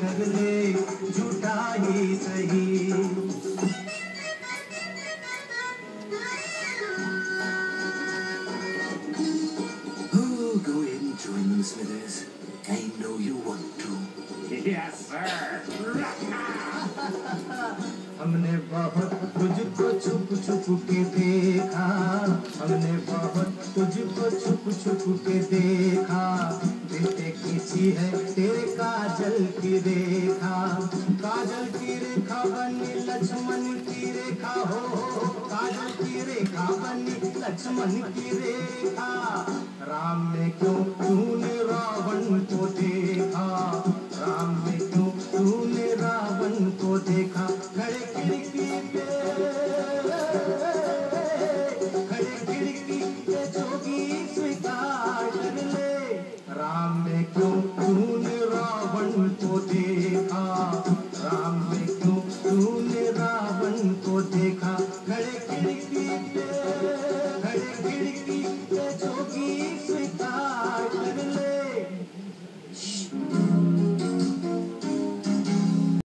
कर झूठा ही सही Oh, go ahead and join Smithers. I know you want to. Yes, sir. हमने बहुत तुझको छुप छुप के देखा हमने बहुत तुझको छुप छुप के देखा दिल पे खींची है की रेखा। काजल की रेखा बनी, लक्ष्मण की रेखा। हो काजल की रेखा बनी, लक्ष्मण की रेखा। राम ने क्यों तूने रावण को देखा? राम ने क्यों तूने रावण को देखा? खड़े खिड़की पे, खड़े खिड़की पे जोगी स्वीकार कर ले।